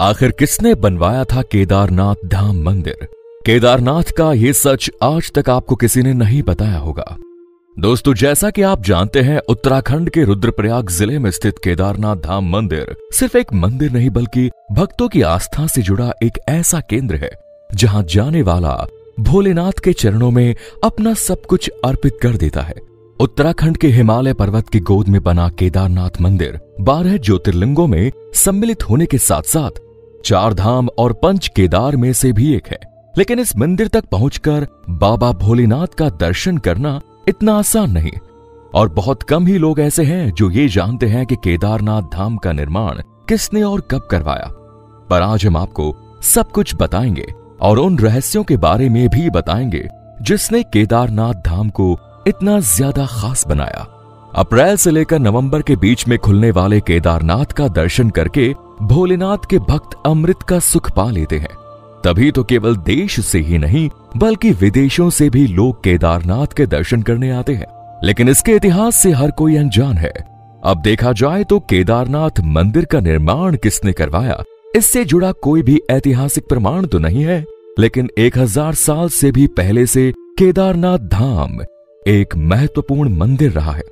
आखिर किसने बनवाया था केदारनाथ धाम मंदिर? केदारनाथ का यह सच आज तक आपको किसी ने नहीं बताया होगा। दोस्तों, जैसा कि आप जानते हैं, उत्तराखंड के रुद्रप्रयाग ज़िले में स्थित केदारनाथ धाम मंदिर सिर्फ़ एक मंदिर नहीं, बल्कि भक्तों की आस्था से जुड़ा एक ऐसा केंद्र है, जहाँ जाने वाला भोलेनाथ के चरणों में अपना सब कुछ अर्पित कर देता है। उत्तराखंड के हिमालय पर्वत की गोद में बना केदारनाथ मंदिर बारह ज्योतिर्लिंगों में सम्मिलित होने के साथ साथ चार धाम और पंच केदार में से भी एक है। लेकिन इस मंदिर तक पहुंचकर बाबा भोलेनाथ का दर्शन करना इतना आसान नहीं। और बहुत कम ही लोग ऐसे हैं जो ये जानते हैं कि केदारनाथ धाम का निर्माण किसने और कब करवाया। पर आज हम आपको सब कुछ बताएँगे और उन रहस्यों के बारे में भी बताएँगे जिसने केदारनाथ धाम को इतना ज़्यादा खास बनाया। अप्रैल से लेकर नवंबर के बीच में खुलने वाले केदारनाथ का दर्शन करके भोलेनाथ के भक्त अमृत का सुख पा लेते हैं। तभी तो केवल देश से ही नहीं, बल्कि विदेशों से भी लोग केदारनाथ के दर्शन करने आते हैं। लेकिन इसके इतिहास से हर कोई अनजान है। अब देखा जाए तो केदारनाथ मंदिर का निर्माण किसने करवाया, इससे जुड़ा कोई भी ऐतिहासिक प्रमाण तो नहीं है। लेकिन एक हज़ार साल से भी पहले से केदारनाथ धाम एक महत्वपूर्ण मंदिर रहा है।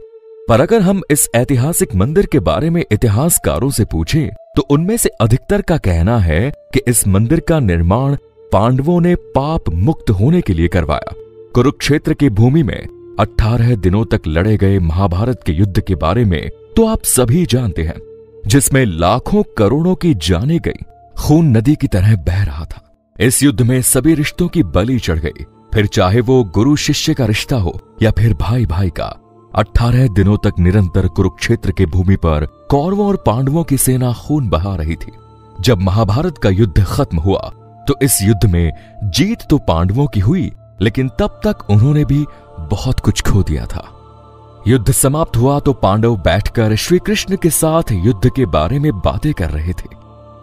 पर अगर हम इस ऐतिहासिक मंदिर के बारे में इतिहासकारों से पूछें तो उनमें से अधिकतर का कहना है कि इस मंदिर का निर्माण पांडवों ने पाप मुक्त होने के लिए करवाया। कुरुक्षेत्र की भूमि में 18 दिनों तक लड़े गए महाभारत के युद्ध के बारे में तो आप सभी जानते हैं, जिसमें लाखों करोड़ों की जाने गई, खून नदी की तरह बह रहा था। इस युद्ध में सभी रिश्तों की बलि चढ़ गई। फिर चाहे वो गुरु शिष्य का रिश्ता हो या फिर भाई भाई का अठारह दिनों तक निरंतर कुरुक्षेत्र के भूमि पर कौरवों और पांडवों की सेना खून बहा रही थी। जब महाभारत का युद्ध खत्म हुआ तो इस युद्ध में जीत तो पांडवों की हुई, लेकिन तब तक उन्होंने भी बहुत कुछ खो दिया था। युद्ध समाप्त हुआ तो पांडव बैठकर श्री कृष्ण के साथ युद्ध के बारे में बातें कर रहे थे।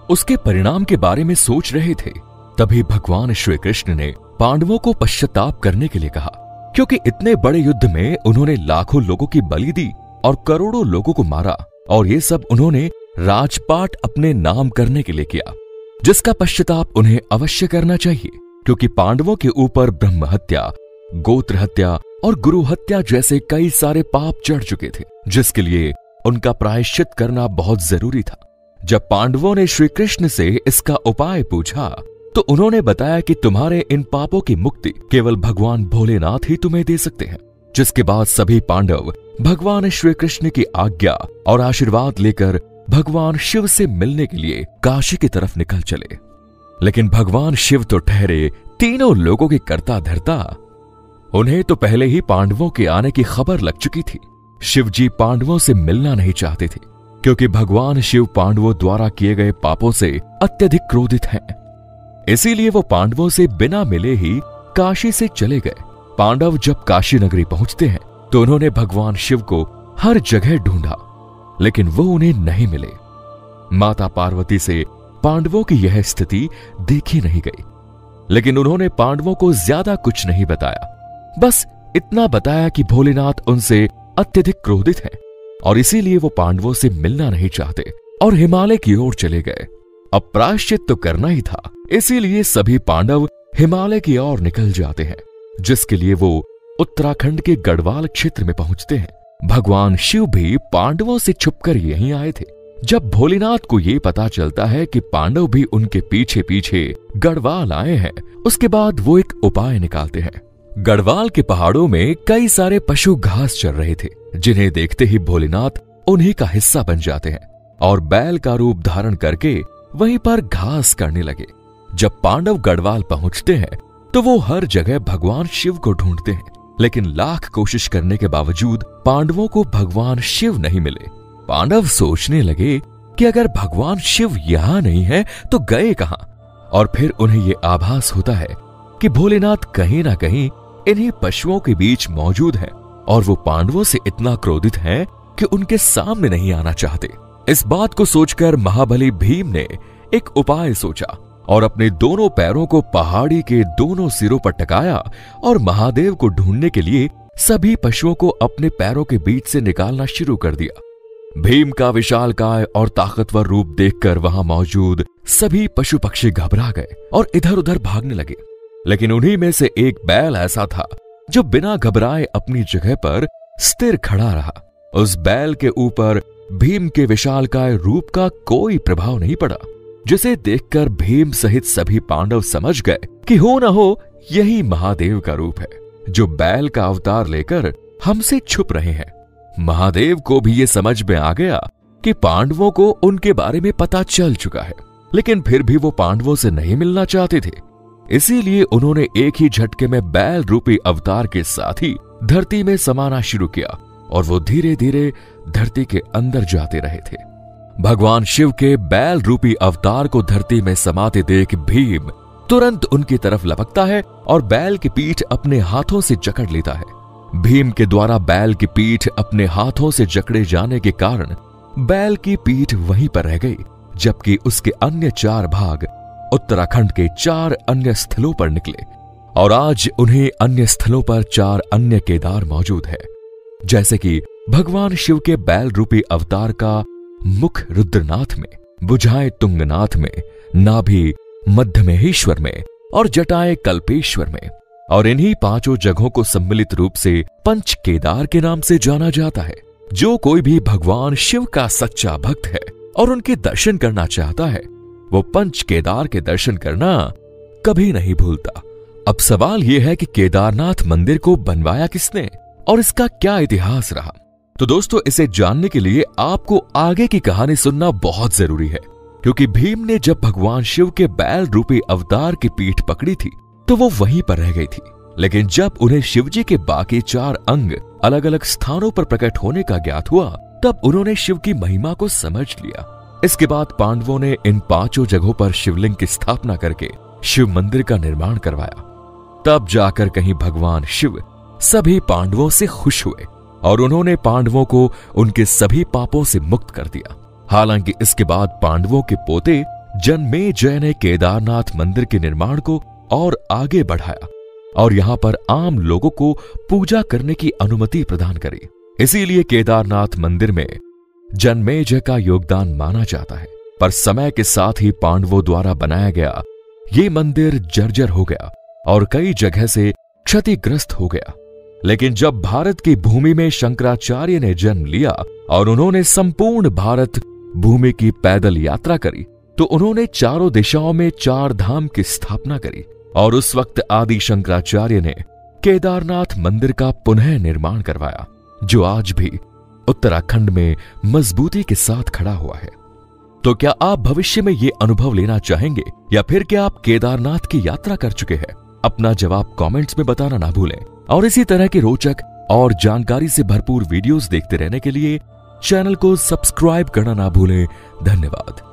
उसके परिणाम के बारे में सोच रहे थे। तभी भगवान श्री कृष्ण ने पांडवों को पश्चाताप करने के लिए कहा क्योंकि इतने बड़े युद्ध में उन्होंने लाखों लोगों की बलि दी और करोड़ों लोगों को मारा और ये सब उन्होंने राजपाट अपने नाम करने के लिए किया, जिसका पश्चाताप उन्हें अवश्य करना चाहिए, क्योंकि पांडवों के ऊपर ब्रह्म हत्या, गोत्र हत्या और गुरु हत्या जैसे कई सारे पाप चढ़ चुके थे, जिसके लिए उनका प्रायश्चित करना बहुत ज़रूरी था। जब पांडवों ने श्री कृष्ण से इसका उपाय पूछा तो उन्होंने बताया कि तुम्हारे इन पापों की मुक्ति केवल भगवान भोलेनाथ ही तुम्हें दे सकते हैं, जिसके बाद सभी पांडव भगवान श्री कृष्ण की आज्ञा और आशीर्वाद लेकर भगवान शिव से मिलने के लिए काशी की तरफ़ निकल चले। लेकिन भगवान शिव तो ठहरे तीनों लोगों की करता धरता उन्हें तो पहले ही पांडवों के आने की खबर लग चुकी थी। शिव जी पांडवों से मिलना नहीं चाहते थे, क्योंकि भगवान शिव पांडवों द्वारा किए गए पापों से अत्यधिक क्रोधित हैं। इसीलिए वो पांडवों से बिना मिले ही काशी से चले गए। पांडव जब काशी नगरी पहुँचते हैं तो उन्होंने भगवान शिव को हर जगह ढूंढा, लेकिन वो उन्हें नहीं मिले। माता पार्वती से पांडवों की यह स्थिति देखी नहीं गई, लेकिन उन्होंने पांडवों को ज़्यादा कुछ नहीं बताया। बस इतना बताया कि भोलेनाथ उनसे अत्यधिक क्रोधित हैं, और इसीलिए वो पांडवों से मिलना नहीं चाहते, और हिमालय की ओर चले गए। अब प्रायश्चित तो करना ही था। इसीलिए सभी पांडव हिमालय की ओर निकल जाते हैं, जिसके लिए वो उत्तराखंड के गढ़वाल क्षेत्र में पहुँचते हैं। भगवान शिव भी पांडवों से छुपकर यहीं आए थे। जब भोलेनाथ को ये पता चलता है कि पांडव भी उनके पीछे पीछे गढ़वाल आए हैं, उसके बाद वो एक उपाय निकालते हैं। गढ़वाल के पहाड़ों में कई सारे पशु घास चल रहे थे, जिन्हें देखते ही भोलेनाथ उन्हीं का हिस्सा बन जाते हैं और बैल का रूप धारण करके वहीं पर घास करने लगे। जब पांडव गढ़वाल पहुँचते हैं तो वो हर जगह भगवान शिव को ढूंढते हैं। लेकिन लाख कोशिश करने के बावजूद पांडवों को भगवान शिव नहीं मिले। पांडव सोचने लगे कि अगर भगवान शिव यहाँ नहीं है तो गए कहाँ? और फिर उन्हें ये आभास होता है कि भोलेनाथ कहीं ना कहीं इन्हीं पशुओं के बीच मौजूद है और वो पांडवों से इतना क्रोधित हैं कि उनके सामने नहीं आना चाहते। इस बात को सोचकर महाबली भीम ने एक उपाय सोचा और अपने दोनों पैरों को पहाड़ी के दोनों सिरों पर टकाया और महादेव को ढूँढने के लिए सभी पशुओं को अपने पैरों के बीच से निकालना शुरू कर दिया। भीम का विशाल काय और ताकतवर रूप देखकर वहाँ मौजूद सभी पशु पक्षी घबरा गए और इधर उधर भागने लगे। लेकिन उन्हीं में से एक बैल ऐसा था जो बिना घबराए अपनी जगह पर स्थिर खड़ा रहा। उस बैल के ऊपर भीम के विशाल काय रूप का कोई प्रभाव नहीं पड़ा, जिसे देखकर भीम सहित सभी पांडव समझ गए कि हो न हो, यही महादेव का रूप है, जो बैल का अवतार लेकर हमसे छुप रहे हैं। महादेव को भी ये समझ में आ गया कि पांडवों को उनके बारे में पता चल चुका है, लेकिन फिर भी वो पांडवों से नहीं मिलना चाहते थे। इसीलिए उन्होंने एक ही झटके में बैल रूपी अवतार के साथ ही धरती में समाना शुरू किया और वो धीरे धीरे धरती के अंदर जाते रहे थे। भगवान शिव के बैल रूपी अवतार को धरती में समाते देख भीम तुरंत उनकी तरफ़ लपकता है और बैल की पीठ अपने हाथों से जकड़ लेता है। भीम के द्वारा बैल की पीठ अपने हाथों से जकड़े जाने के कारण बैल की पीठ वहीं पर रह गई, जबकि उसके अन्य चार भाग उत्तराखंड के चार अन्य स्थलों पर निकले। और आज उन्हें अन्य स्थलों पर चार अन्य केदार मौजूद है। जैसे कि भगवान शिव के बैल रूपी अवतार का मुख रुद्रनाथ में, बुझाए तुंगनाथ में, नाभि मध्यमेश्वर में और जटाए कल्पेश्वर में। और इन्हीं पाँचों जगहों को सम्मिलित रूप से पंच केदार के नाम से जाना जाता है, जो कोई भी भगवान शिव का सच्चा भक्त है और उनके दर्शन करना चाहता है। वो पंच केदार के दर्शन करना कभी नहीं भूलता। अब सवाल यह है कि केदारनाथ मंदिर को बनवाया किसने? और इसका क्या इतिहास रहा? तो दोस्तों, इसे जानने के लिए आपको आगे की कहानी सुनना बहुत ज़रूरी है। क्योंकि भीम ने जब भगवान शिव के बैल रूपी अवतार की पीठ पकड़ी थी तो वो वहीं पर रह गई थी। लेकिन जब उन्हें शिवजी के बाकी चार अंग अलग अलग स्थानों पर प्रकट होने का ज्ञात हुआ, तब उन्होंने शिव की महिमा को समझ लिया। इसके बाद पांडवों ने इन पाँचों जगहों पर शिवलिंग की स्थापना करके शिव मंदिर का निर्माण करवाया। तब जाकर कहीं भगवान शिव सभी पांडवों से खुश हुए और उन्होंने पांडवों को उनके सभी पापों से मुक्त कर दिया। हालाँकि इसके बाद पांडवों के पोते जन्मे जय ने केदारनाथ मंदिर के निर्माण को और आगे बढ़ाया और यहाँ पर आम लोगों को पूजा करने की अनुमति प्रदान करी। इसीलिए केदारनाथ मंदिर में जन्मेजय का योगदान माना जाता है। पर समय के साथ ही पांडवों द्वारा बनाया गया ये मंदिर जर्जर हो गया और कई जगह से क्षतिग्रस्त हो गया। लेकिन जब भारत की भूमि में शंकराचार्य ने जन्म लिया और उन्होंने संपूर्ण भारत भूमि की पैदल यात्रा करी तो उन्होंने चारों दिशाओं में चार धाम की स्थापना करी और उस वक्त आदि शंकराचार्य ने केदारनाथ मंदिर का पुनः निर्माण करवाया, जो आज भी उत्तराखंड में मजबूती के साथ खड़ा हुआ है। तो क्या आप भविष्य में ये अनुभव लेना चाहेंगे या फिर क्या आप केदारनाथ की यात्रा कर चुके हैं? अपना जवाब कमेंट्स में बताना ना भूलें। और इसी तरह के रोचक और जानकारी से भरपूर वीडियोस देखते रहने के लिए चैनल को सब्सक्राइब करना ना भूलें। धन्यवाद।